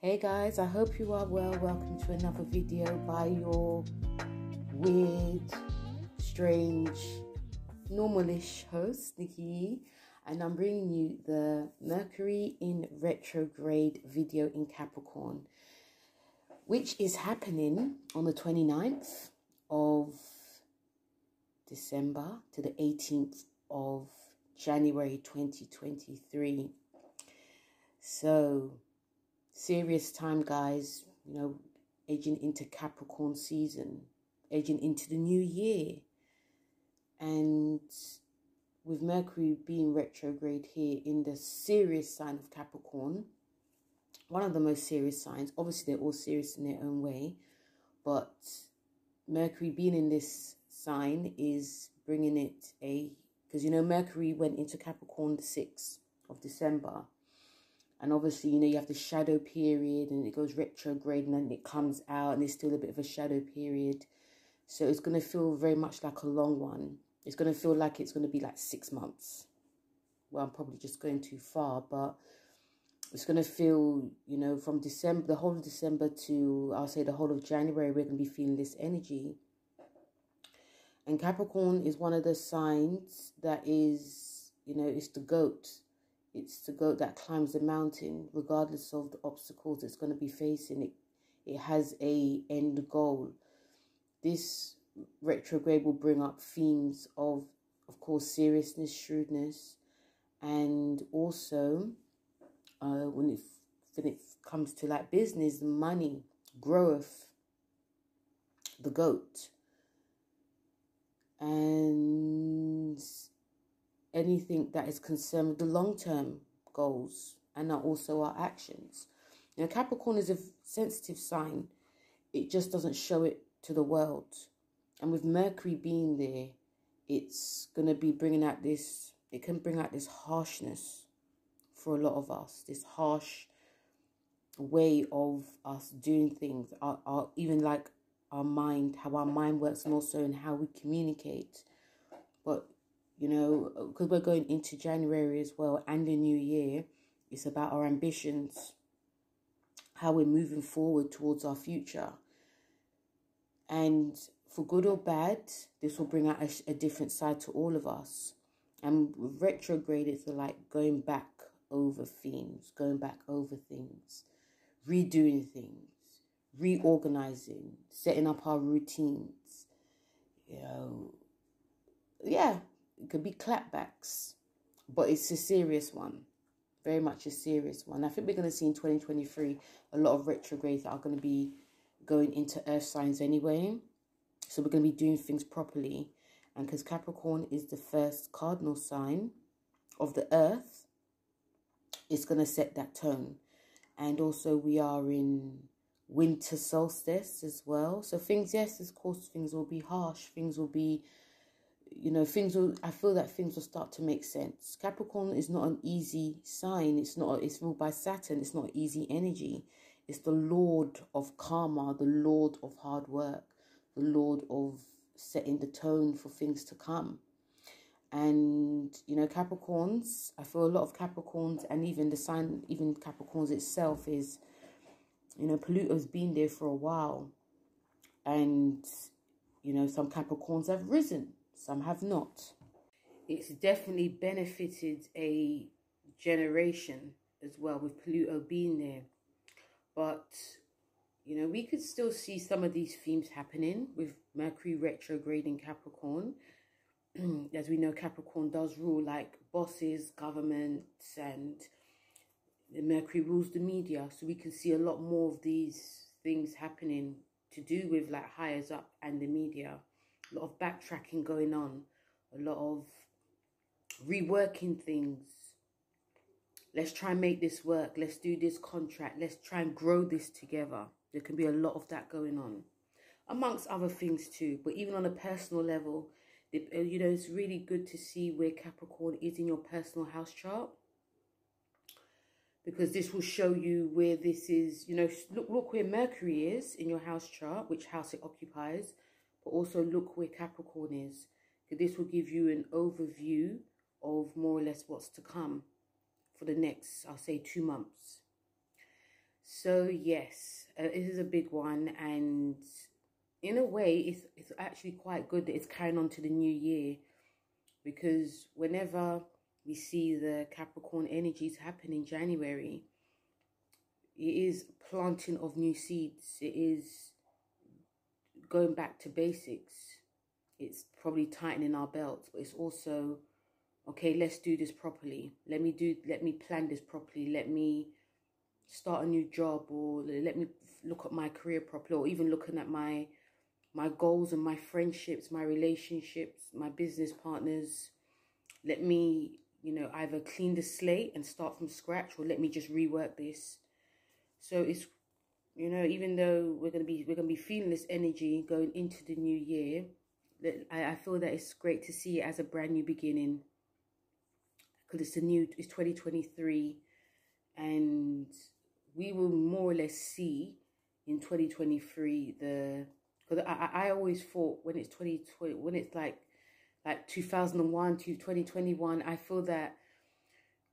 Hey guys, I hope you are well. Welcome to another video by your weird, strange, normalish host, Nikki. And I'm bringing you the Mercury in retrograde video in Capricorn, which is happening on the 29th of December to the 18th of January 2023. So, serious time, guys. You know, aging into Capricorn season, aging into the new year. And with Mercury being retrograde here in the serious sign of Capricorn, one of the most serious signs, obviously, they're all serious in their own way, but Mercury being in this sign is bringing it a because you know Mercury went into Capricorn the 6th of December. And obviously, you know, you have the shadow period and it goes retrograde and then it comes out and there's still a bit of a shadow period. So it's going to feel very much like a long one. It's going to feel like it's going to be like six months. Well, I'm probably just going too far, but it's going to feel, you know, from December, the whole of December to, I'll say the whole of January, we're going to be feeling this energy. And Capricorn is one of the signs that is, you know, it's the goat. It's the goat that climbs the mountain, regardless of the obstacles it's going to be facing. It, it has a end goal. This retrograde will bring up themes of, of course, seriousness, shrewdness, and also uh, when it when it comes to like business, money, growth, the goat and anything that is concerned with the long-term goals and also our actions. Now, Capricorn is a sensitive sign. It just doesn't show it to the world. And with Mercury being there, it's going to be bringing out this, it can bring out this harshness for a lot of us. This harsh way of us doing things. Our, our, even like our mind, how our mind works, and also in how we communicate. But you know, because we're going into January as well and the new year, it's about our ambitions, how we're moving forward towards our future. And for good or bad, this will bring out a, a different side to all of us. And retrograde is like going back over themes, going back over things, redoing things reorganizing, setting up our routines. You know, yeah, it could be clapbacks, but it's a serious one. Very much a serious one. I think we're going to see in 2023 a lot of retrogrades that are going to be going into earth signs anyway. So we're going to be doing things properly. And because Capricorn is the first cardinal sign of the earth, it's going to set that tone. And also we are in winter solstice as well. So things, yes, of course, things will be harsh. Things will be, you know, things will, I feel that things will start to make sense. Capricorn is not an easy sign. It's not, it's ruled by Saturn. It's not easy energy. It's the Lord of karma, the Lord of hard work, the Lord of setting the tone for things to come. And, you know, Capricorns, I feel a lot of Capricorns and even the sign, even Capricorns itself is you know, Pluto's been there for a while. And, you know, some Capricorns have risen, some have not. It's definitely benefited a generation as well with Pluto being there. But, you know, we could still see some of these themes happening with Mercury retrograde in Capricorn. As we know, Capricorn does rule like bosses, governments, and Mercury rules the media, so we can see a lot more of these things happening to do with like hires up and the media. A lot of backtracking going on, a lot of reworking things. Let's try and make this work. Let's do this contract. Let's try and grow this together. There can be a lot of that going on, amongst other things too. But even on a personal level, uh, you know, it's really good to see where Capricorn is in your personal house chart because this will show you where this is, you know, look, look where Mercury is in your house chart, which house it occupies, but also look where Capricorn is. This will give you an overview of more or less what's to come for the next, I'll say, two months. So yes, uh, it is a big one, and in a way, it's it's actually quite good that it's carrying on to the new year, because whenever we see the Capricorn energies happen in January, it is planting of new seeds. It is going back to basics. It's probably tightening our belts, but it's also okay, let's do this properly. Let me do let me plan this properly. Let me start a new job or let me look at my career properly or even looking at my my goals and my friendships, my relationships, my business partners. Let me, you know, either clean the slate and start from scratch or let me just rework this. So it's you know, even though we're gonna be we're gonna be feeling this energy going into the new year, that I, I feel that it's great to see it as a brand new beginning. Because it's a new it's 2023 and we will more or less see in 2023 the because I, I always thought when it's 2020 when it's like like 2001 to 2021 i feel that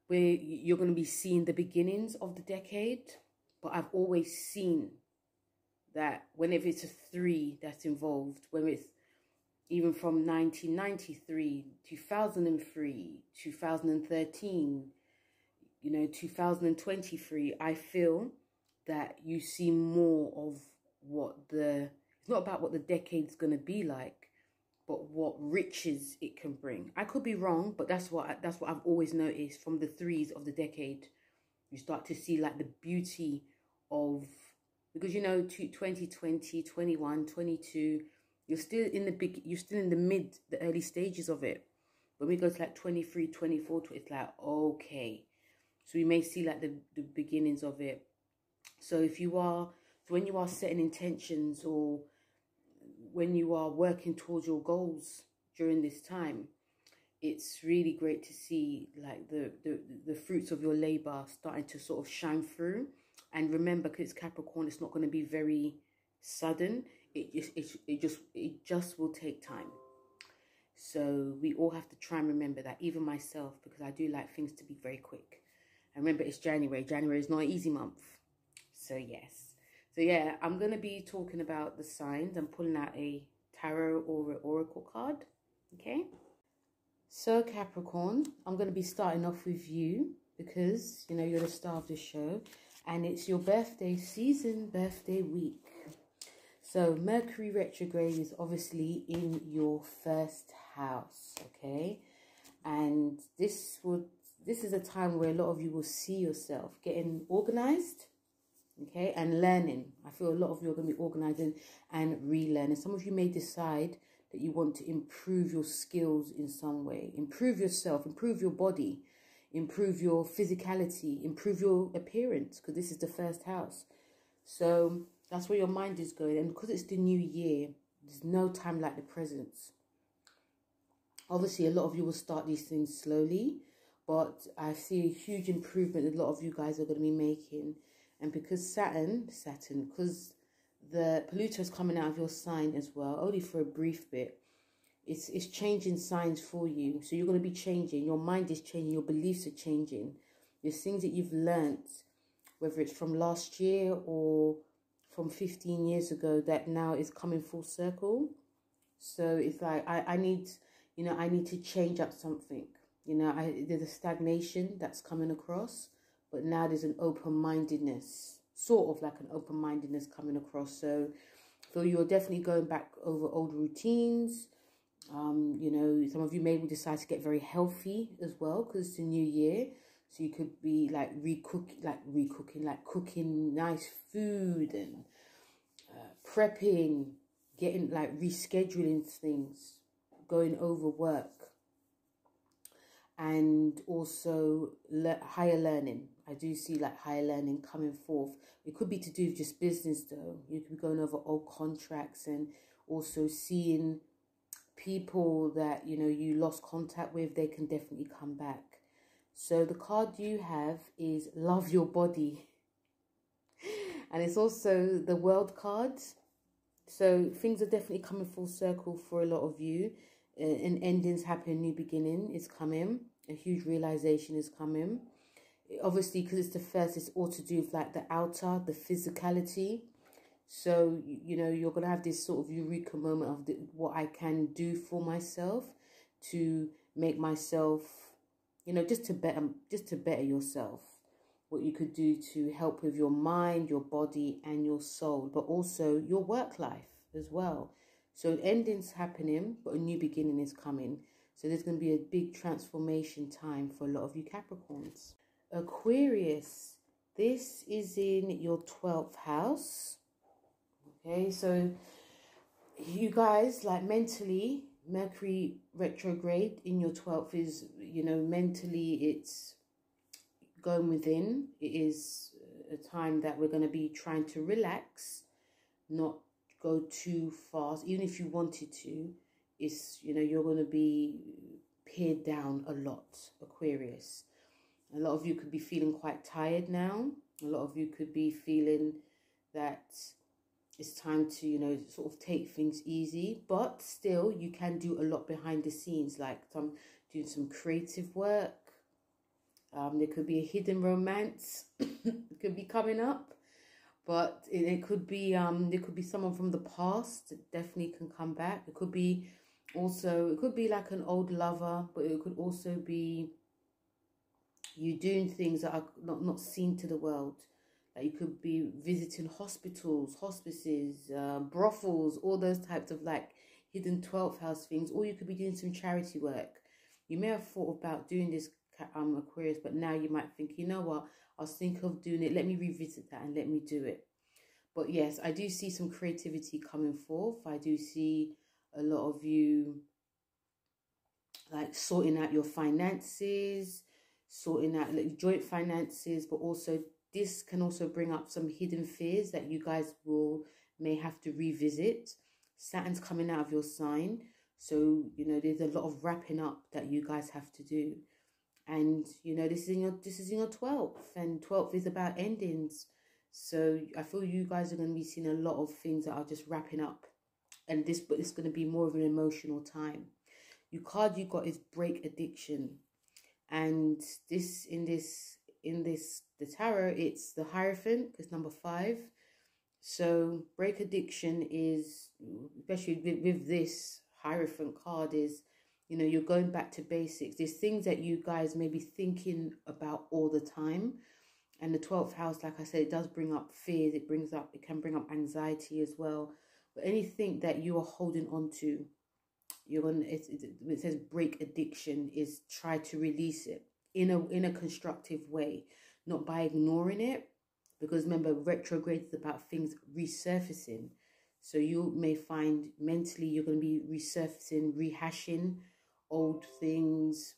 we you're going to be seeing the beginnings of the decade but i've always seen that whenever it's a three that's involved when it's even from 1993 2003 2013 you know 2023 i feel that you see more of what the it's not about what the decade's going to be like but what riches it can bring. I could be wrong but that's what that's what i've always noticed from the threes of the decade. You start to see like the beauty of because you know 2020 21 22 you're still in the big you're still in the mid the early stages of it when we go to like 23 24 it's like okay so we may see like the, the beginnings of it. So if you are, so when you are setting intentions or when you are working towards your goals during this time, it's really great to see like the, the, the fruits of your labor starting to sort of shine through. And remember, because it's Capricorn, it's not going to be very sudden. It just, it, it just, it just will take time. So we all have to try and remember that, even myself, because I do like things to be very quick. And remember, it's January. January is not an easy month. So, yes. So, yeah, I'm going to be talking about the signs. I'm pulling out a tarot or an oracle card. Okay. So, Capricorn, I'm going to be starting off with you because, you know, you're the star of the show. And it's your birthday season, birthday week. So, Mercury retrograde is obviously in your first house. Okay. And this would this is a time where a lot of you will see yourself getting organized, okay, and learning. I feel a lot of you are going to be organizing and relearning. Some of you may decide that you want to improve your skills in some way, improve yourself, improve your body, improve your physicality, improve your appearance, because this is the first house. So that's where your mind is going. And because it's the new year, there's no time like the present. Obviously, a lot of you will start these things slowly but I see a huge improvement a lot of you guys are going to be making. And because Saturn, Saturn, because the Pluto is coming out of your sign as well, only for a brief bit, it's, it's changing signs for you. So you're going to be changing. Your mind is changing. Your beliefs are changing. There's things that you've learnt, whether it's from last year or from 15 years ago, that now is coming full circle. So it's like, I, I need, you know, I need to change up something. You know, I, there's a stagnation that's coming across, but now there's an open mindedness, sort of like an open mindedness coming across. So, so you're definitely going back over old routines. Um, you know, some of you maybe decide to get very healthy as well because it's a new year. So you could be like recook, like recooking, like cooking nice food and uh, prepping, getting like rescheduling things, going over work and also le- higher learning. I do see like higher learning coming forth. It could be to do with just business though. You could be going over old contracts and also seeing people that you know you lost contact with. They can definitely come back. So the card you have is love your body, and it's also the world card. So things are definitely coming full circle for a lot of you uh, an ending's happening, new beginning is coming, a huge realization is coming. obviously because it's the first it's all to do with like the outer the physicality so you know you're gonna have this sort of eureka moment of the, what i can do for myself to make myself you know just to better just to better yourself. What you could do to help with your mind your body and your soul but also your work life as well. So ending's happening but a new beginning is coming. So there's going to be a big transformation time for a lot of you capricorns. Aquarius, this is in your 12th house. Okay, so you guys, like mentally, Mercury retrograde in your 12th is, you know, mentally it's going within. It is a time that we're going to be trying to relax, not go too fast. Even if you wanted to, it's, you know, you're going to be peered down a lot, Aquarius. A lot of you could be feeling quite tired now. A lot of you could be feeling that it's time to, you know, sort of take things easy. But still, you can do a lot behind the scenes, like some doing some creative work. Um, there could be a hidden romance. could be coming up. But it, it could be um there could be someone from the past that definitely can come back. It could be also it could be like an old lover, but it could also be you doing things that are not, not seen to the world. Like you could be visiting hospitals, hospices, uh, brothels, all those types of like hidden 12th house things, or you could be doing some charity work. You may have thought about doing this um, Aquarius, but now you might think, you know what, I was thinking of doing it. Let me revisit that and let me do it. But yes, I do see some creativity coming forth. I do see a lot of you like sorting out your finances, sorting out like joint finances, but also this can also bring up some hidden fears that you guys will may have to revisit. Saturn's coming out of your sign. So, you know, there's a lot of wrapping up that you guys have to do. And, you know, this is in your this is in your 12th and 12th is about endings. So I feel you guys are going to be seeing a lot of things that are just wrapping up. And this but it's going to be more of an emotional time. Your card you got is break addiction and this in this in this the tarot it's the hierophant because number five. So break addiction is especially with, with this hierophant card is you know you're going back to basics. There's things that you guys may be thinking about all the time. And the 12th house like i said it does bring up fears. It brings up it can bring up anxiety as well. But anything that you are holding on to you're it, it, it says break addiction is try to release it in a in a constructive way not by ignoring it because remember retrograde is about things resurfacing. So you may find mentally you're going to be resurfacing rehashing old things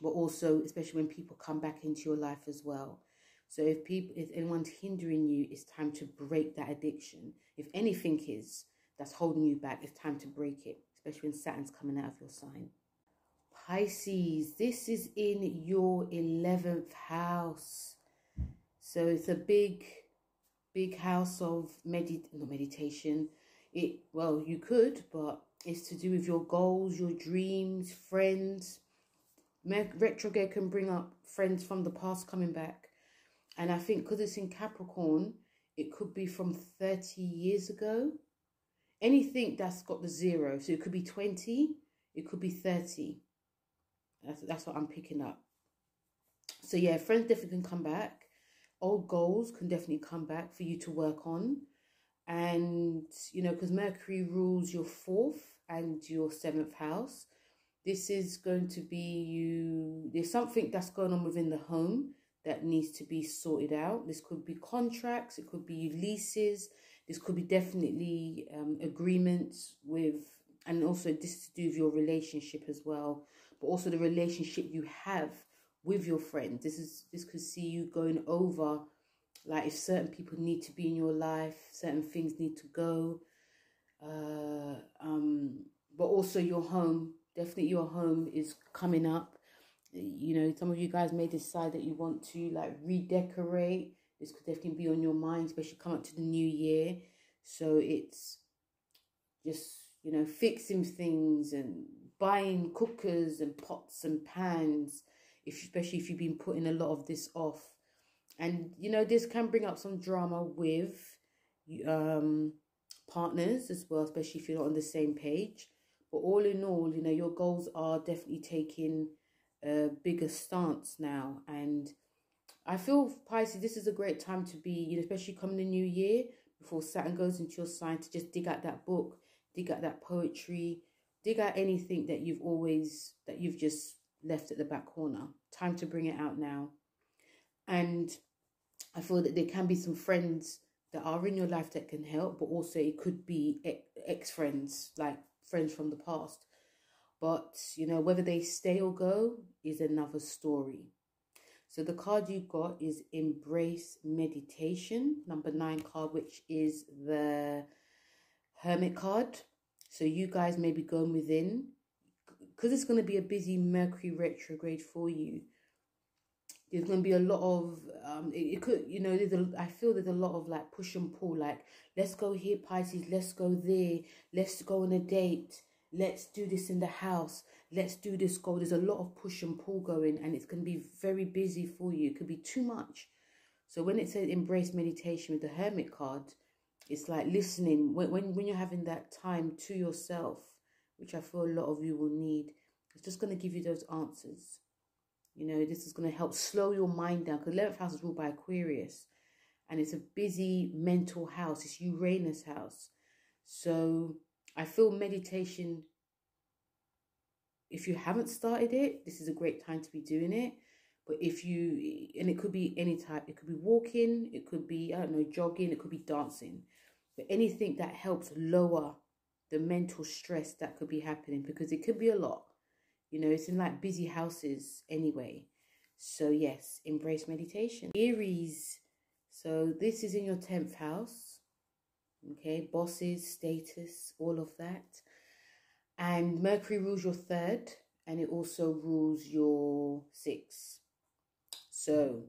but also especially when people come back into your life as well. So if people if anyone's hindering you it's time to break that addiction. If anything is that's holding you back it's time to break it especially when Saturn's coming out of your sign. Pisces, this is in your 11th house. So it's a big, big house of medit not meditation. It well, you could, but it's to do with your goals, your dreams, friends. Retrograde can bring up friends from the past coming back. And I think because it's in Capricorn, it could be from 30 years ago anything that's got the zero. So it could be 20, it could be 30. That's, that's what I'm picking up. So yeah, friends definitely can come back. Old goals can definitely come back for you to work on. And, you know, because Mercury rules your fourth and your seventh house. This is going to be you, there's something that's going on within the home that needs to be sorted out. This could be contracts, it could be leases, this could be definitely um, agreements with, and also this to do with your relationship as well, but also the relationship you have with your friend. This is this could see you going over, like if certain people need to be in your life, certain things need to go. Uh, um, but also your home. Definitely, your home is coming up. You know, some of you guys may decide that you want to like redecorate this could definitely be on your mind, especially come up to the new year. So it's just, you know, fixing things and buying cookers and pots and pans. if especially if you've been putting a lot of this off. And you know, this can bring up some drama with um partners as well, especially if you're not on the same page. But all in all, you know, your goals are definitely taking a bigger stance now. And I feel, Pisces, this is a great time to be, you know, especially coming the new year, before Saturn goes into your sign, to just dig out that book, dig out that poetry, dig out anything that you've always, that you've just left at the back corner. Time to bring it out now. And I feel that there can be some friends that are in your life that can help, but also it could be ex friends, like friends from the past. But, you know, whether they stay or go is another story. So the card you got is Embrace Meditation, number nine card, which is the Hermit card. So you guys may be going within because it's going to be a busy Mercury retrograde for you. There's going to be a lot of um it, it, could you know there's a i feel there's a lot of like push and pull like let's go here pisces let's go there let's go on a date let's do this in the house let's do this go there's a lot of push and pull going and it's going to be very busy for you. It could be too much. So when it says embrace meditation with the hermit card it's like listening when, when when you're having that time to yourself which i feel a lot of you will need it's just going to give you those answers you know, this is going to help slow your mind down because 11th house is ruled by Aquarius and it's a busy mental house. It's Uranus house. So I feel meditation, if you haven't started it, this is a great time to be doing it. But if you, and it could be any type, it could be walking, it could be, I don't know, jogging, it could be dancing. But anything that helps lower the mental stress that could be happening because it could be a lot. You know, it's in like busy houses anyway. So yes, embrace meditation. Aries. So this is in your 10th house. Okay, bosses, status, all of that. And Mercury rules your third and it also rules your six. So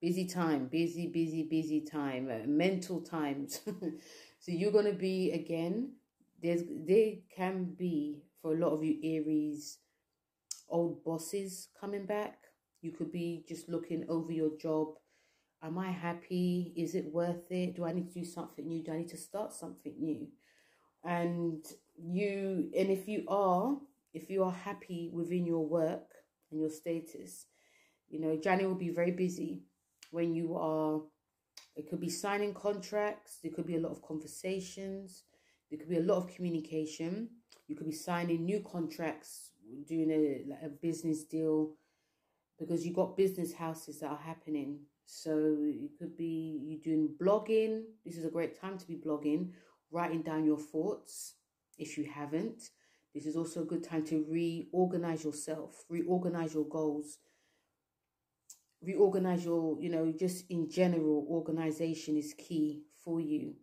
busy time, busy, busy, busy time, uh, mental times. so you're going to be again, there's there can be for a lot of you Aries, old bosses coming back. You could be just looking over your job. Am I happy? Is it worth it? Do I need to do something new? Do I need to start something new? And you, and if you are, if you are happy within your work and your status, you know, January will be very busy when you are, it could be signing contracts, there could be a lot of conversations, there could be a lot of communication. You could be signing new contracts, doing a, like a business deal because you got business houses that are happening. So it could be you doing blogging. This is a great time to be blogging, writing down your thoughts if you haven't. This is also a good time to reorganize yourself, reorganize your goals, reorganize your, you know, just in general, organization is key for you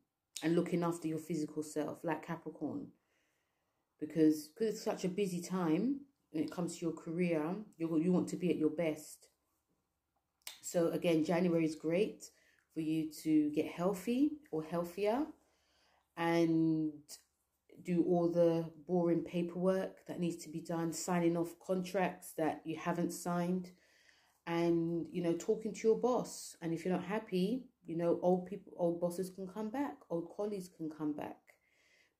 and looking after your physical self, like Capricorn. Because because it's such a busy time when it comes to your career, you you want to be at your best. So again, January is great for you to get healthy or healthier and do all the boring paperwork that needs to be done, signing off contracts that you haven't signed, and you know, talking to your boss. And if you're not happy, you know, old people, old bosses can come back, old colleagues can come back.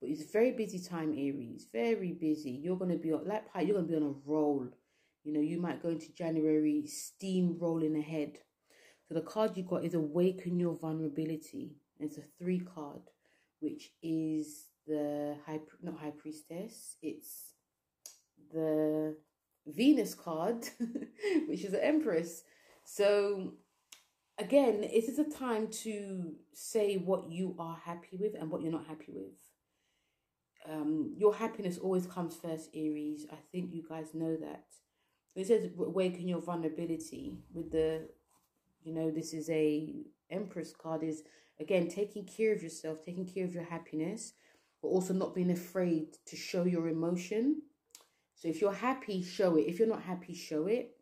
But it's very busy time, Aries. Very busy. You're gonna be on like you're gonna be on a roll. You know, you might go into January steam rolling ahead. So the card you got is Awaken Your Vulnerability. And it's a three card, which is the high not high priestess. It's the Venus card, which is the Empress. So again, it is a time to say what you are happy with and what you're not happy with. Um, your happiness always comes first, Aries. I think you guys know that. It says awaken your vulnerability with the, you know, this is a Empress card is again taking care of yourself, taking care of your happiness, but also not being afraid to show your emotion. So if you're happy, show it. If you're not happy, show it.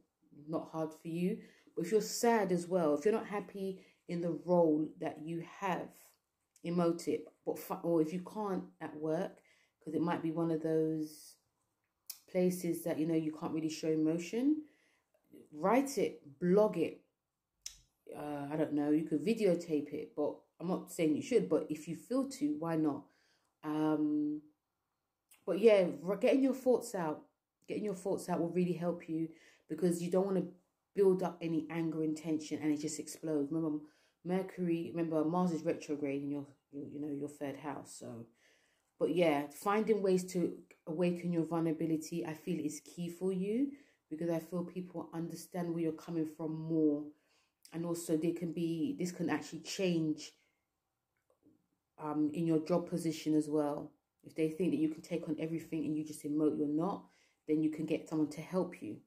Not hard for you but if you're sad as well, if you're not happy in the role that you have, emote it. But or if you can't at work, because it might be one of those places that you know you can't really show emotion, write it, blog it. Uh, I don't know, you could videotape it, but I'm not saying you should, but if you feel to, why not? Um, but yeah, getting your thoughts out, getting your thoughts out will really help you because you don't want to build up any anger and tension and it just explodes. Remember, Mercury, remember Mars is retrograde in your, you know, your third house. So, but yeah, finding ways to awaken your vulnerability, I feel is key for you because I feel people understand where you're coming from more. And also they can be, this can actually change um, in your job position as well. If they think that you can take on everything and you just emote you're not, then you can get someone to help you,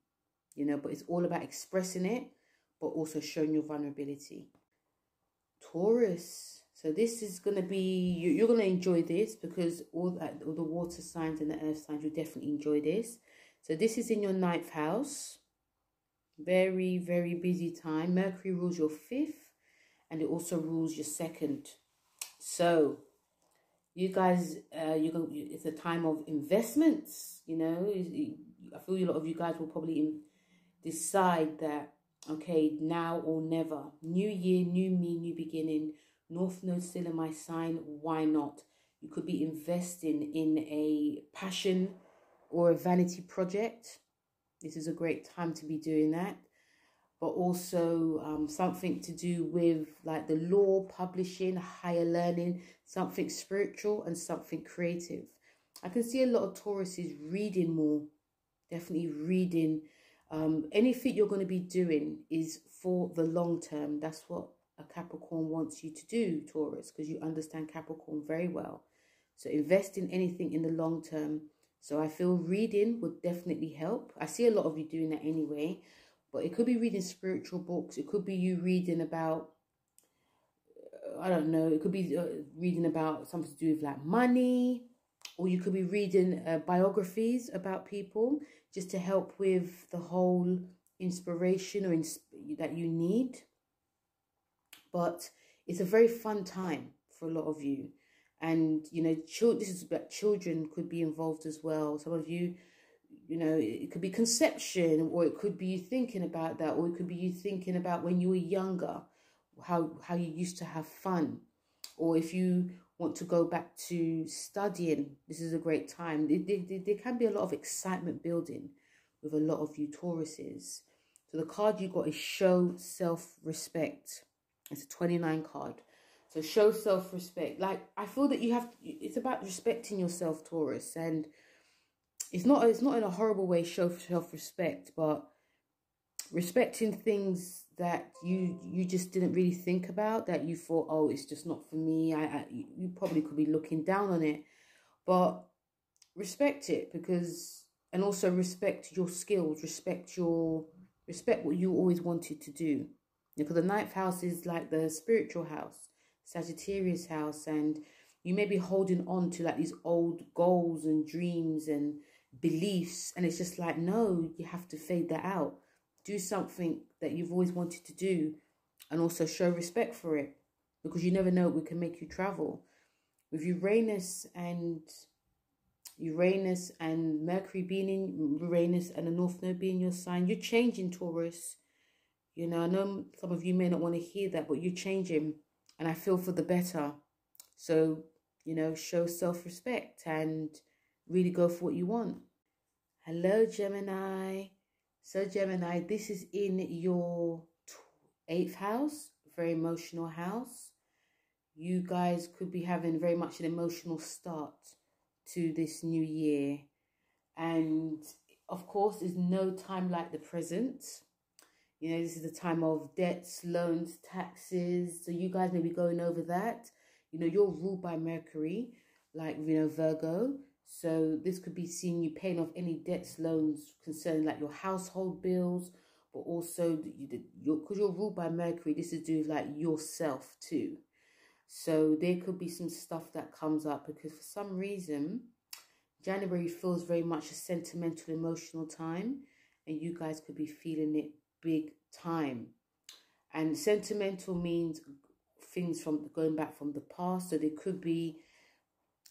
you know, but it's all about expressing it, but also showing your vulnerability. Taurus. So this is going to be, you, are going to enjoy this because all, that, all the water signs and the earth signs, you'll definitely enjoy this. So this is in your ninth house. Very, very busy time. Mercury rules your fifth and it also rules your second. So you guys, uh, you go. It's a time of investments. You know, I feel a lot of you guys will probably decide that okay, now or never. New year, new me, new beginning. North Node still in my sign. Why not? You could be investing in a passion or a vanity project. This is a great time to be doing that but also um, something to do with like the law, publishing, higher learning, something spiritual and something creative. I can see a lot of Tauruses reading more, definitely reading. Um, anything you're going to be doing is for the long term. That's what a Capricorn wants you to do, Taurus, because you understand Capricorn very well. So invest in anything in the long term. So I feel reading would definitely help. I see a lot of you doing that anyway. But it could be reading spiritual books. It could be you reading about, uh, I don't know, it could be uh, reading about something to do with like money. Or you could be reading uh, biographies about people just to help with the whole inspiration or ins that you need. But it's a very fun time for a lot of you. And, you know, this is about children could be involved as well. Some of you you know, it could be conception, or it could be you thinking about that, or it could be you thinking about when you were younger, how how you used to have fun, or if you want to go back to studying, this is a great time. There, can be a lot of excitement building with a lot of you Tauruses. So the card you got is show self-respect. It's a 29 card. So show self-respect. Like, I feel that you have, it's about respecting yourself, Taurus, and it's not it's not in a horrible way show self respect, but respecting things that you you just didn't really think about that you thought oh it's just not for me. I, I you probably could be looking down on it. But respect it because and also respect your skills respect your respect what you always wanted to do. Because the ninth house is like the spiritual house sagittarius house and you may be holding on to like these old goals and dreams and beliefs and it's just like no you have to fade that out. Do something that you've always wanted to do and also show respect for it because you never know what can make you travel. With uranus and uranus and mercury being in uranus and the north node being your sign you're changing taurus. You know i know some of you may not want to hear that but you're changing and i feel for the better. So you know show self-respect and really go for what you want. Hello, Gemini. So, Gemini, this is in your eighth house, very emotional house. You guys could be having very much an emotional start to this new year. And of course, there's no time like the present. You know, this is the time of debts, loans, taxes. So you guys may be going over that. You know, you're ruled by Mercury, like, you know, Virgo. So this could be seeing you paying off any debts, loans concerning like your household bills, but also because you're, you're ruled by Mercury, this is do like yourself too. So there could be some stuff that comes up because for some reason, January feels very much a sentimental, emotional time, and you guys could be feeling it big time. And sentimental means things from going back from the past. So there could be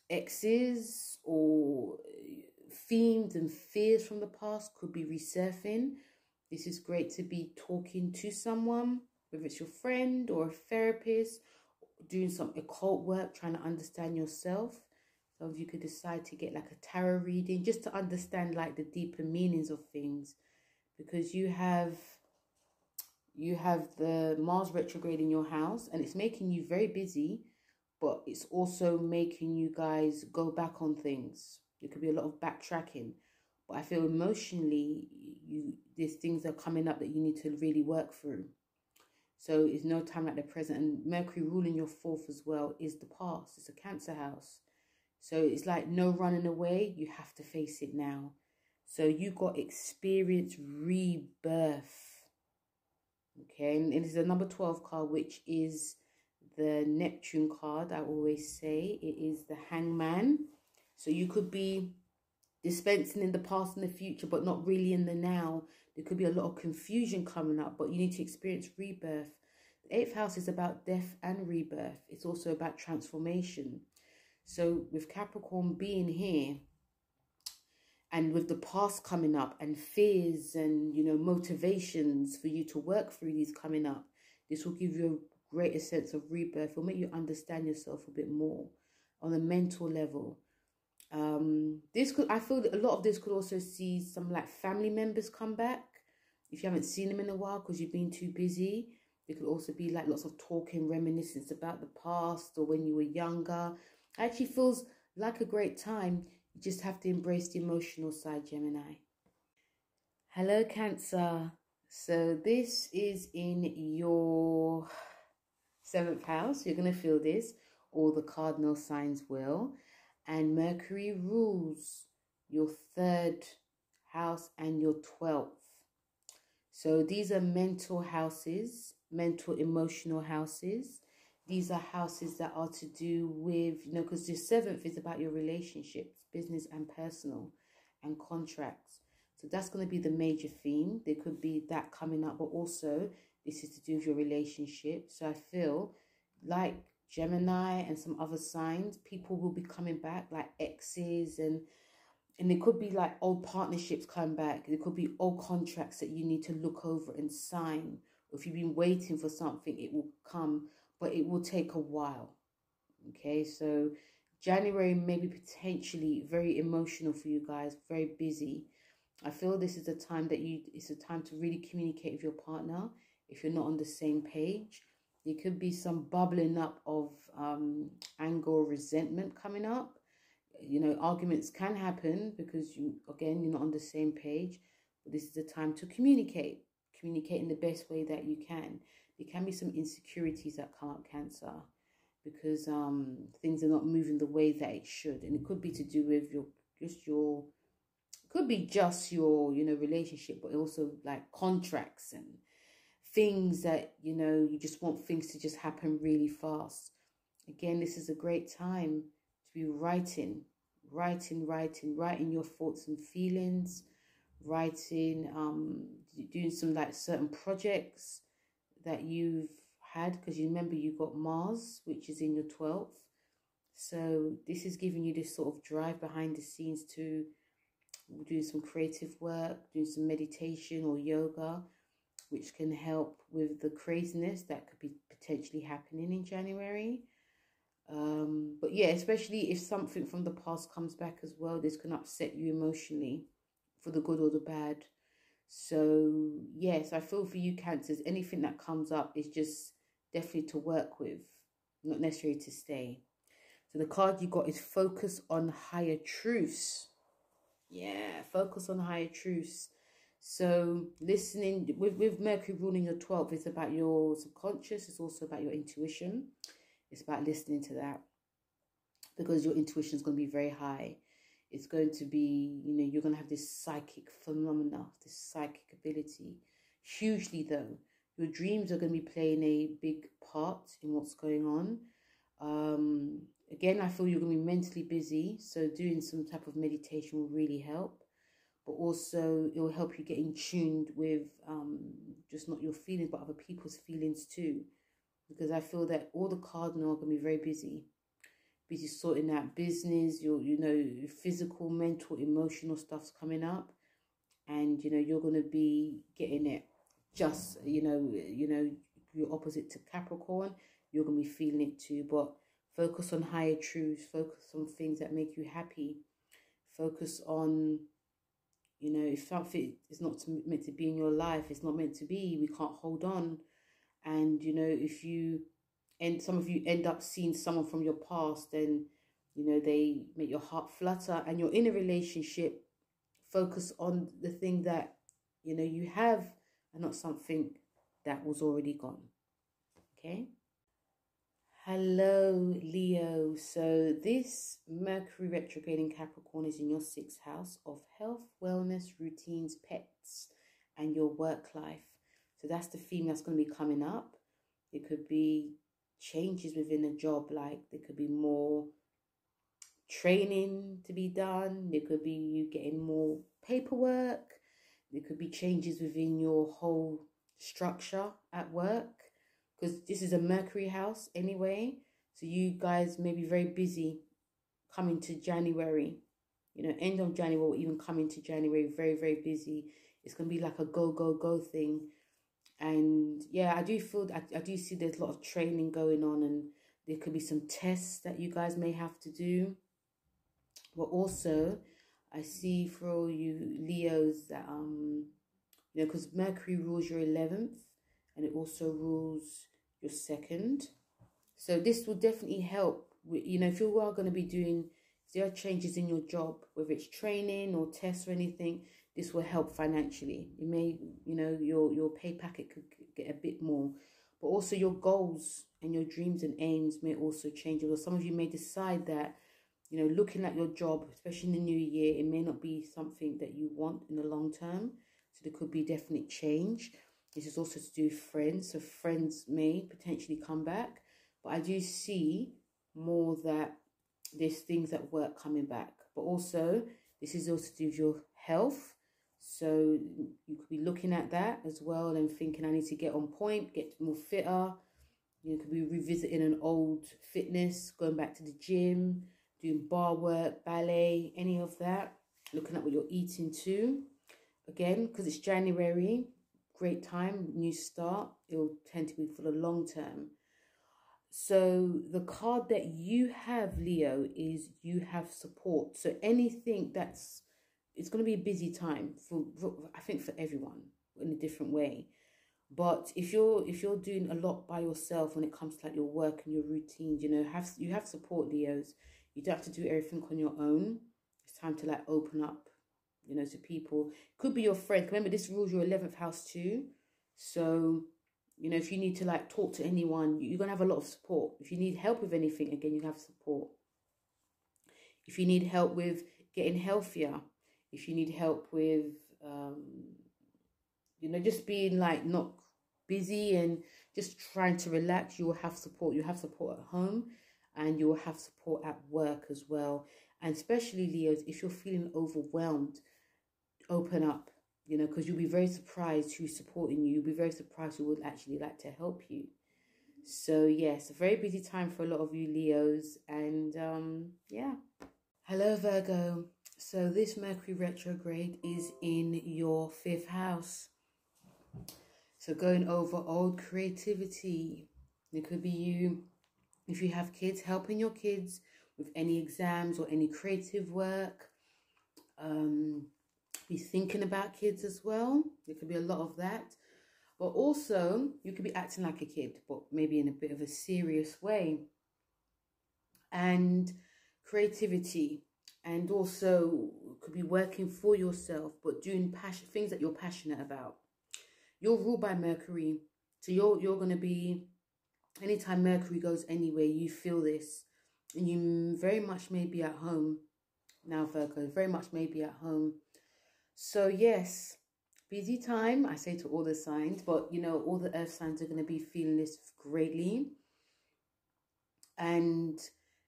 exes or uh, themes and fears from the past could be resurfing. This is great to be talking to someone, whether it's your friend or a therapist, doing some occult work, trying to understand yourself. Some of you could decide to get like a tarot reading just to understand like the deeper meanings of things because you have you have the Mars retrograde in your house and it's making you very busy, but it's also making you guys go back on things. There could be a lot of backtracking. But I feel emotionally you these things are coming up that you need to really work through. So it's no time like the present. And Mercury ruling your fourth as well is the past. It's a cancer house. So it's like no running away. You have to face it now. So you got experience rebirth Okay, and it is a number 12 card, which is the Neptune card. I always say it is the hangman. So you could be dispensing in the past and the future, but not really in the now. There could be a lot of confusion coming up, but you need to experience rebirth. The eighth house is about death and rebirth. It's also about transformation. So with Capricorn being here, and with the past coming up and fears and you know motivations for you to work through these coming up this will give you a greater sense of rebirth it will make you understand yourself a bit more on a mental level um this could i feel that a lot of this could also see some like family members come back if you haven't seen them in a while because you've been too busy it could also be like lots of talking reminiscence about the past or when you were younger it actually feels like a great time you just have to embrace the emotional side, Gemini. Hello, Cancer. So this is in your seventh house. You're going to feel this. All the cardinal signs will. And Mercury rules your third house and your 12th. So these are mental houses, mental emotional houses. These are houses that are to do with, you know, because the seventh is about your relationships business and personal, and contracts. So that's going to be the major theme. There could be that coming up, but also this is to do with your relationship. So I feel like Gemini and some other signs, people will be coming back, like exes and and it could be like old partnerships come back. It could be old contracts that you need to look over and sign. If you've been waiting for something, it will come, but it will take a while. Okay, so January may be potentially very emotional for you guys, very busy. I feel this is a time that you, it's a time to really communicate with your partner if you're not on the same page. There could be some bubbling up of um, anger or resentment coming up. You know, arguments can happen because you, again, you're not on the same page. But this is the time to communicate. Communicate in the best way that you can. There can be some insecurities that come up, Cancer because um, things are not moving the way that it should. And it could be to do with your, just your, could be just your, you know, relationship, but also like contracts and things that, you know, you just want things to just happen really fast. Again, this is a great time to be writing, writing, writing, writing your thoughts and feelings, writing, um, doing some like certain projects that you've had because you remember you got Mars, which is in your 12th. So this is giving you this sort of drive behind the scenes to do some creative work, do some meditation or yoga, which can help with the craziness that could be potentially happening in January. Um, but yeah, especially if something from the past comes back as well, this can upset you emotionally for the good or the bad. So yes, I feel for you cancers, anything that comes up is just definitely to work with, not necessarily to stay. So the card you got is focus on higher truths. Yeah, focus on higher truths. So listening with, with Mercury ruling your 12th, it's about your subconscious. It's also about your intuition. It's about listening to that because your intuition is going to be very high. It's going to be, you know, you're going to have this psychic phenomena, this psychic ability. Hugely though, your dreams are going to be playing a big part in what's going on. Um, again, I feel you're going to be mentally busy, so doing some type of meditation will really help. But also, it will help you get in tuned with um, just not your feelings, but other people's feelings too. Because I feel that all the cardinal are going to be very busy, busy sorting out business, your you know, physical, mental, emotional stuff's coming up. And you know you're going to be getting it just you know you know you're opposite to capricorn you're going to be feeling it too. But focus on higher truths focus on things that make you happy. Focus on you know if something is not meant to be in your life it's not meant to be we can't hold on. And you know if you and some of you end up seeing someone from your past then you know they make your heart flutter and you're in a relationship focus on the thing that you know you have and not something that was already gone. Okay hello leo so this mercury retrograde in capricorn is in your sixth house of health wellness routines pets and your work life so that's the theme that's going to be coming up it could be changes within a job like there could be more training to be done. There could be you getting more paperwork. There could be changes within your whole structure at work because this is a Mercury house anyway. So you guys may be very busy coming to January, you know, end of January or even coming to January, very, very busy. It's going to be like a go, go, go thing. And yeah, I do feel, I, I do see there's a lot of training going on and there could be some tests that you guys may have to do but also I see for all you Leos that um you know because Mercury rules your 11th and it also rules your second so this will definitely help you know if you are going to be doing there are changes in your job whether it's training or tests or anything this will help financially you may you know your your pay packet could get a bit more but also your goals and your dreams and aims may also change or some of you may decide that you know, looking at your job, especially in the new year, it may not be something that you want in the long term. So there could be definite change. This is also to do with friends. So friends may potentially come back. But I do see more that there's things at work coming back. But also, this is also to do with your health. So you could be looking at that as well and thinking, I need to get on point, get more fitter. You could be revisiting an old fitness, going back to the gym, doing bar work, ballet, any of that. Looking at what you're eating too. Again, because it's January, great time, new start. It'll tend to be for the long term. So the card that you have, Leo, is you have support. So anything that's it's going to be a busy time for, for I think for everyone in a different way. But if you're if you're doing a lot by yourself when it comes to like your work and your routines, you know, have you have support, Leos. You don't have to do everything on your own. It's time to like open up, you know, to people. Could be your friend. Remember, this rules your 11th house too. So, you know, if you need to like talk to anyone, you're going to have a lot of support. If you need help with anything, again, you have support. If you need help with getting healthier, if you need help with, um, you know, just being like not busy and just trying to relax, you will have support. You have support at home and you'll have support at work as well. And especially Leos, if you're feeling overwhelmed, open up, you know, because you'll be very surprised who's supporting you. You'll be very surprised who would actually like to help you. So, yes, a very busy time for a lot of you Leos. And um, yeah. Hello, Virgo. So, this Mercury retrograde is in your fifth house. So, going over old creativity. It could be you if you have kids, helping your kids with any exams or any creative work. Um, be thinking about kids as well. There could be a lot of that. But also, you could be acting like a kid, but maybe in a bit of a serious way. And creativity. And also, could be working for yourself, but doing passion things that you're passionate about. You're ruled by Mercury. So you're, you're going to be anytime Mercury goes anywhere, you feel this. And you very much may be at home now, Virgo, very much may be at home. So, yes, busy time, I say to all the signs, but you know, all the earth signs are going to be feeling this greatly. And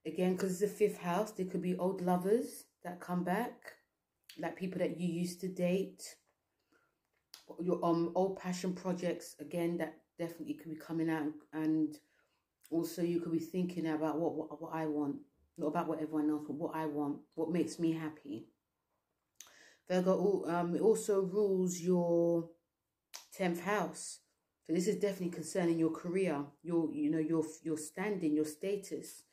again, because it's the fifth house, there could be old lovers that come back, like people that you used to date, your um old passion projects again that definitely could be coming out and also you could be thinking about what, what what I want not about what everyone else but what I want what makes me happy Virgo um, it also rules your 10th house. So this is definitely concerning your career, your you know your your standing, your status.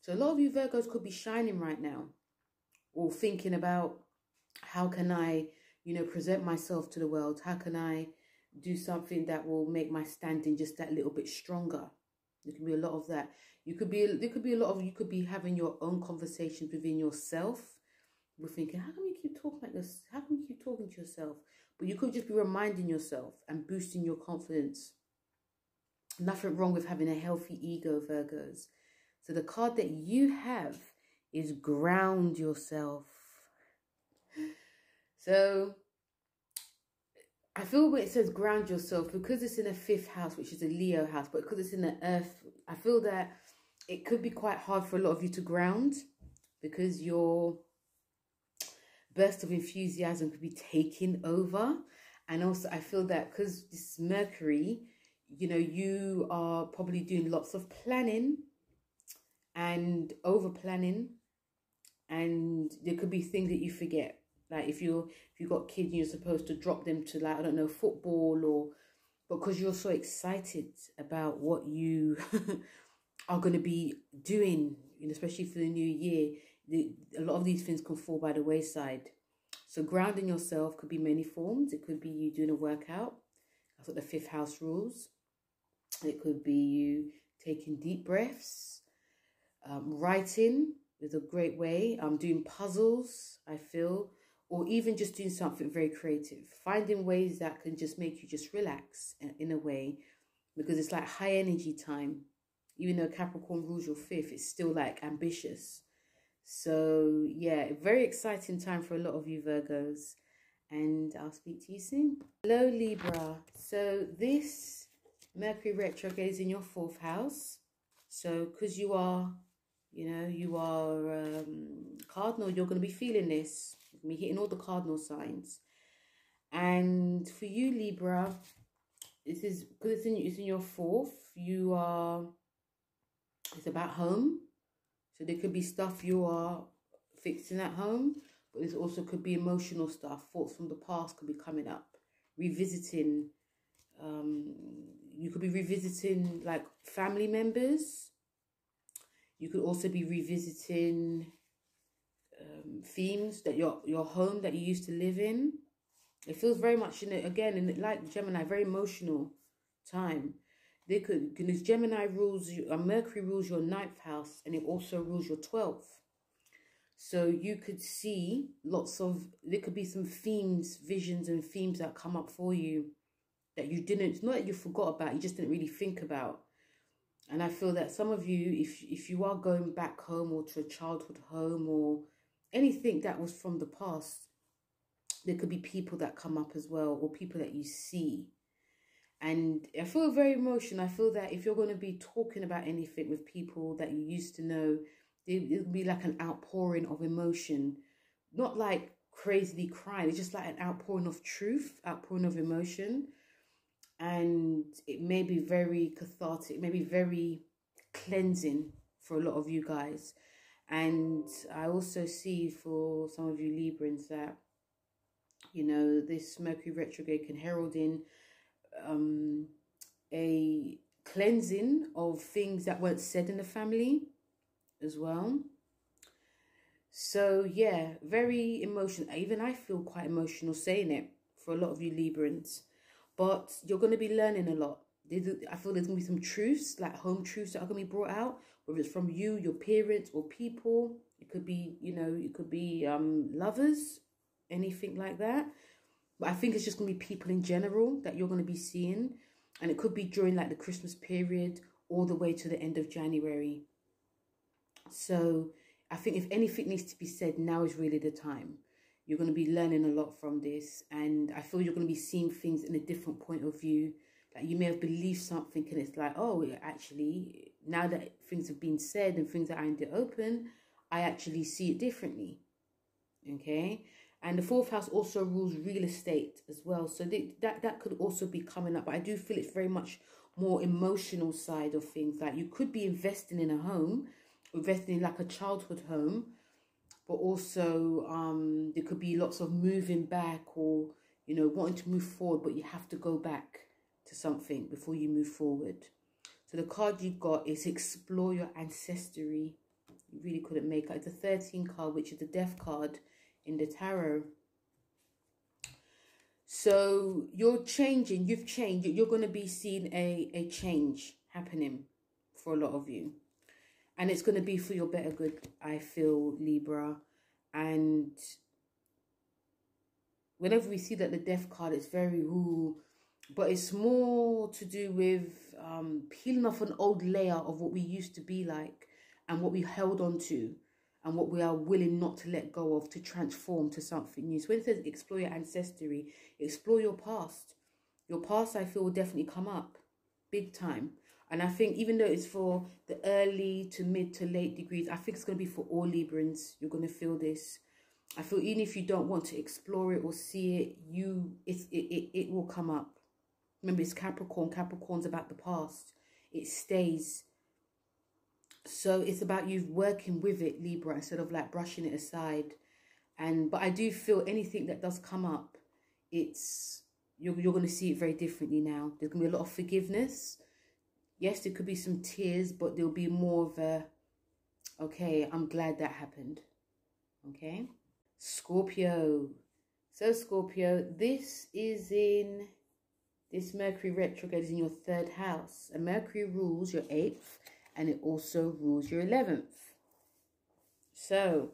So a lot of you Virgos could be shining right now or thinking about how can I, you know, present myself to the world? How can I do something that will make my standing just that little bit stronger? There can be a lot of that. You could be there could be a lot of you could be having your own conversations within yourself. We're thinking, how can you keep talking like this? How can you keep talking to yourself? But you could just be reminding yourself and boosting your confidence. Nothing wrong with having a healthy ego, Virgos. So the card that you have is ground yourself. So I feel when it says ground yourself, because it's in a fifth house, which is a Leo house, but because it's in the earth, I feel that it could be quite hard for a lot of you to ground because your burst of enthusiasm could be taking over. And also I feel that because this Mercury, you know, you are probably doing lots of planning and over planning and there could be things that you forget like if you're if you've got kids you're supposed to drop them to like i don't know football or because you're so excited about what you are going to be doing especially for the new year the, a lot of these things can fall by the wayside so grounding yourself could be many forms it could be you doing a workout that's what the fifth house rules it could be you taking deep breaths um, writing is a great way. I'm um, doing puzzles, I feel, or even just doing something very creative. Finding ways that can just make you just relax in a way because it's like high energy time. Even though Capricorn rules your fifth, it's still like ambitious. So, yeah, very exciting time for a lot of you Virgos. And I'll speak to you soon. Hello, Libra. So, this Mercury retrograde is in your fourth house. So, because you are you know, you are um, cardinal, you're going to be feeling this. Me hitting all the cardinal signs. And for you, Libra, this is because it's in, it's in your fourth, you are, it's about home. So there could be stuff you are fixing at home, but this also could be emotional stuff. Thoughts from the past could be coming up, revisiting. Um, you could be revisiting like family members you could also be revisiting um, themes that your your home that you used to live in. It feels very much in it again, in like Gemini, very emotional time. They could because Gemini rules you, uh, Mercury rules your ninth house, and it also rules your twelfth. So you could see lots of there could be some themes, visions, and themes that come up for you that you didn't not that you forgot about, you just didn't really think about. And I feel that some of you, if if you are going back home or to a childhood home or anything that was from the past, there could be people that come up as well or people that you see. And I feel very emotional. I feel that if you're going to be talking about anything with people that you used to know, it'll be like an outpouring of emotion. Not like crazily crying, it's just like an outpouring of truth, outpouring of emotion and it may be very cathartic, maybe very cleansing for a lot of you guys. And I also see for some of you Librans that, you know, this Mercury retrograde can herald in um, a cleansing of things that weren't said in the family as well. So, yeah, very emotional. Even I feel quite emotional saying it for a lot of you Librans but you're going to be learning a lot. I feel there's going to be some truths, like home truths that are going to be brought out, whether it's from you, your parents, or people. It could be, you know, it could be um, lovers, anything like that. But I think it's just going to be people in general that you're going to be seeing. And it could be during like the Christmas period all the way to the end of January. So I think if anything needs to be said, now is really the time. You're going to be learning a lot from this. And I feel you're going to be seeing things in a different point of view. Like you may have believed something and it's like, oh, actually, now that things have been said and things are in the open, I actually see it differently. Okay. And the fourth house also rules real estate as well. So that, that could also be coming up. But I do feel it's very much more emotional side of things. Like you could be investing in a home, investing in like a childhood home but also um, there could be lots of moving back or you know wanting to move forward, but you have to go back to something before you move forward. So the card you got is explore your ancestry. You really couldn't make it. It's a 13 card, which is the death card in the tarot. So you're changing, you've changed. You're going to be seeing a, a change happening for a lot of you. And it's going to be for your better good, I feel, Libra. And whenever we see that the death card, it's very, ooh, but it's more to do with um, peeling off an old layer of what we used to be like and what we held on to and what we are willing not to let go of to transform to something new. So when it says explore your ancestry, explore your past. Your past, I feel, will definitely come up big time. And I think even though it's for the early to mid to late degrees, I think it's going to be for all Librans. You're going to feel this. I feel even if you don't want to explore it or see it, you it, it, it will come up. Remember, it's Capricorn. Capricorn's about the past. It stays. So it's about you working with it, Libra, instead of like brushing it aside. And but I do feel anything that does come up, it's you're you're gonna see it very differently now. There's gonna be a lot of forgiveness. Yes, there could be some tears, but there'll be more of a okay, I'm glad that happened. Okay. Scorpio. So Scorpio, this is in this Mercury retrograde is in your third house. And Mercury rules your eighth and it also rules your 11th. So,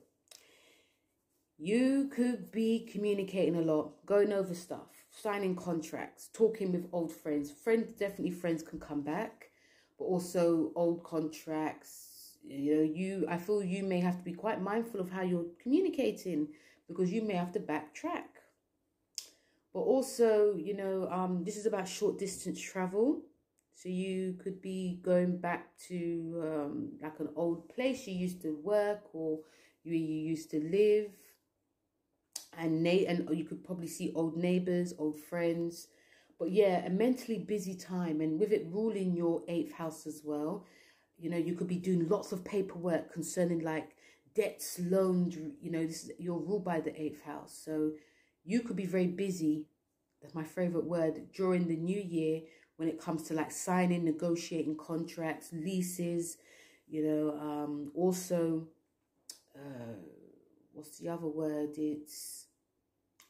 you could be communicating a lot, going over stuff, signing contracts, talking with old friends. Friends, definitely friends can come back, but also old contracts. You know, you, I feel you may have to be quite mindful of how you're communicating because you may have to backtrack but also, you know, um, this is about short distance travel. So you could be going back to um, like an old place you used to work or you, you used to live. And, na- and you could probably see old neighbors, old friends. But yeah, a mentally busy time. And with it ruling your eighth house as well, you know, you could be doing lots of paperwork concerning like debts, loans, you know, this is, you're ruled by the eighth house. So you could be very busy that's my favorite word during the new year when it comes to like signing negotiating contracts leases you know um also uh what's the other word? It's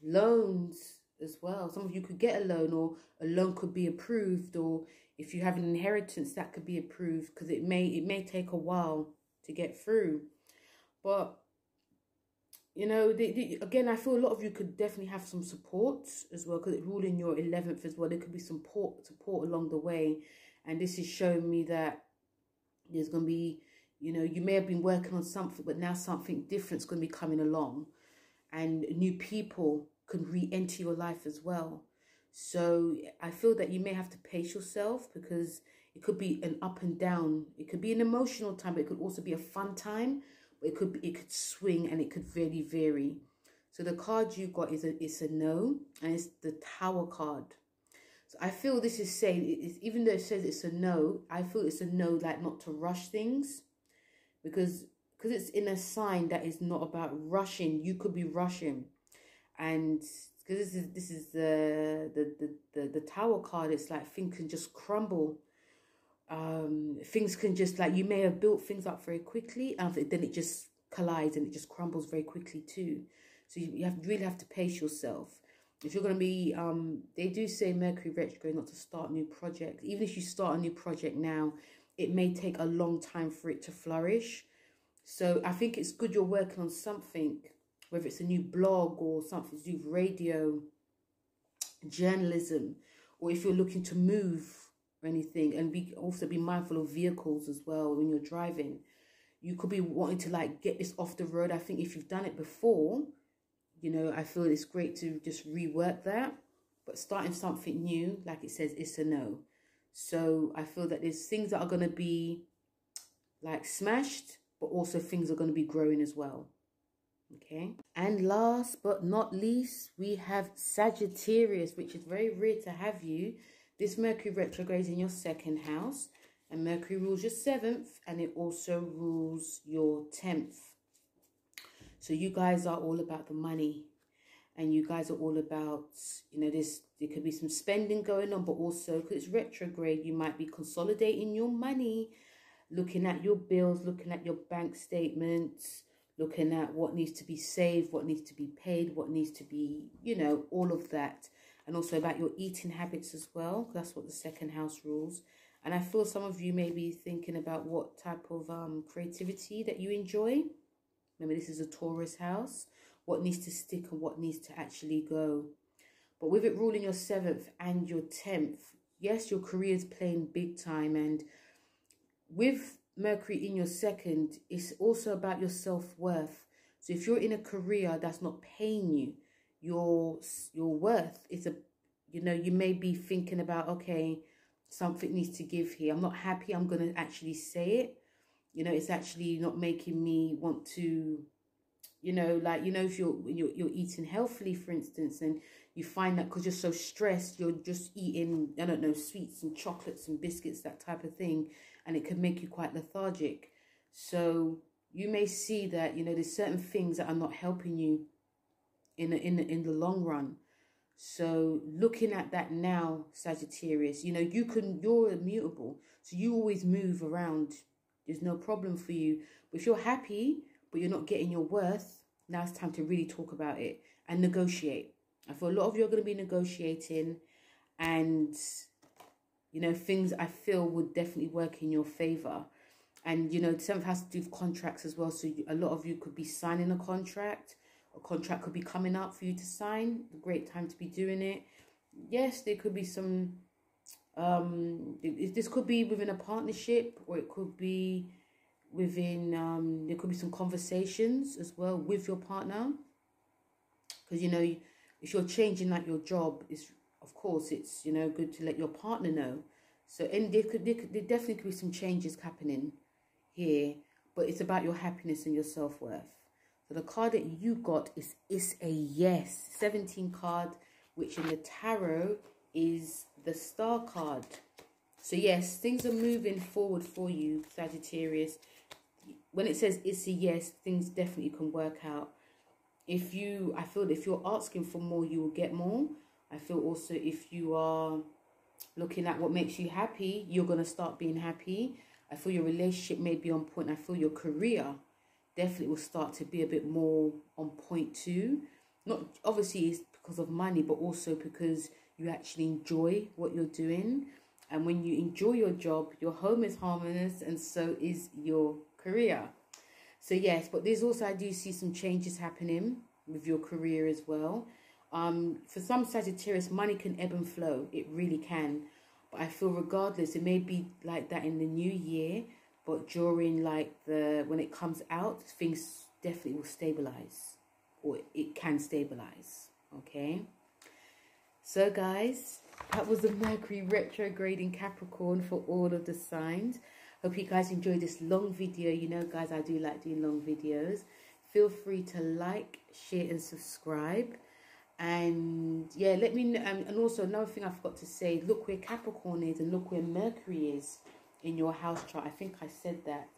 loans as well. Some of you could get a loan or a loan could be approved or if you have an inheritance that could be approved because it may it may take a while to get through. But you know, again, I feel a lot of you could definitely have some support as well because it ruled in your 11th as well. There could be some support, support along the way. And this is showing me that there's going to be, you know, you may have been working on something, but now something different is going to be coming along. And new people can re-enter your life as well. So I feel that you may have to pace yourself because it could be an up and down. It could be an emotional time, but it could also be a fun time it could it could swing and it could really vary. So the card you got is a it's a no and it's the tower card. So I feel this is saying it's, even though it says it's a no, I feel it's a no like not to rush things because because it's in a sign that is not about rushing. You could be rushing, and because this is this is the the the the, the tower card. It's like things can just crumble um, things can just like you may have built things up very quickly and then it just collides and it just crumbles very quickly too. So you, you have really have to pace yourself. If you're going to be, um, they do say Mercury retrograde not to start new projects. Even if you start a new project now, it may take a long time for it to flourish. So I think it's good you're working on something, whether it's a new blog or something to do radio, journalism, or if you're looking to move anything and be also be mindful of vehicles as well when you're driving. You could be wanting to like get this off the road. I think if you've done it before you know i feel it's great to just rework that but starting something new like it says it's a no. So i feel that there's things that are going to be like smashed but also things are going to be growing as well. Okay? And last but not least we have sagittarius which is very rare to have you this Mercury retrograde is in your second house. And Mercury rules your seventh and it also rules your 10th. So you guys are all about the money and you guys are all about, you know, this there could be some spending going on, but also because it's retrograde, you might be consolidating your money, looking at your bills, looking at your bank statements, looking at what needs to be saved, what needs to be paid, what needs to be, you know, all of that. And also about your eating habits as well. That's what the second house rules. And I feel some of you may be thinking about what type of um, creativity that you enjoy. Remember, this is a Taurus house. What needs to stick and what needs to actually go. But with it ruling your seventh and your tenth, yes, your career is playing big time. And with Mercury in your second, it's also about your self worth. So if you're in a career that's not paying you, your your worth is a, you know, you may be thinking about okay, something needs to give here. I'm not happy. I'm gonna actually say it. You know, it's actually not making me want to you know like you know if you're you're, you're eating healthily for instance and you find that because you're so stressed you're just eating i don't know sweets and chocolates and biscuits that type of thing and it can make you quite lethargic so you may see that you know there's certain things that are not helping you in the, in the, in the long run so looking at that now sagittarius you know you can you're immutable so you always move around there's no problem for you but if you're happy but you're not getting your worth, now it's time to really talk about it and negotiate. I feel a lot of you are going to be negotiating and, you know, things I feel would definitely work in your favor. And, you know, seventh has to do with contracts as well. So a lot of you could be signing a contract. A contract could be coming up for you to sign. Great time to be doing it. Yes, there could be some um this could be within a partnership or it could be within um there could be some conversations as well with your partner because you know if you're changing like your job is of course it's you know good to let your partner know so and there could there, could, there definitely could be some changes happening here but it's about your happiness and your self-worth the card that you got is is a yes 17 card which in the tarot is the star card so yes things are moving forward for you sagittarius when it says it's a yes, things definitely can work out. If you, I feel if you're asking for more, you will get more. I feel also if you are looking at what makes you happy, you're going to start being happy. I feel your relationship may be on point. I feel your career definitely will start to be a bit more on point too. Not obviously it's because of money, but also because you actually enjoy what you're doing. And when you enjoy your job, your home is harmonious and so is your career. So yes, but there's also I do see some changes happening with your career as well. Um, for some Sagittarius, money can ebb and flow. It really can. But I feel regardless, it may be like that in the new year, but during like the when it comes out, things definitely will stabilize, or it can stabilize. Okay. So guys, that was the Mercury retrograde in Capricorn for all of the signs. Hope you guys enjoyed this long video. You know, guys, I do like doing long videos. Feel free to like, share, and subscribe. And yeah, let me know. Um, and also, another thing I forgot to say look where Capricorn is and look where Mercury is in your house chart. I think I said that.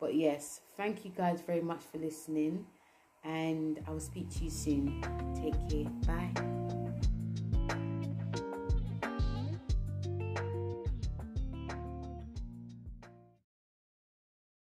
But yes, thank you guys very much for listening. And I will speak to you soon. Take care. Bye.